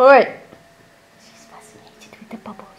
Alright. She's fascinated with the bubbles.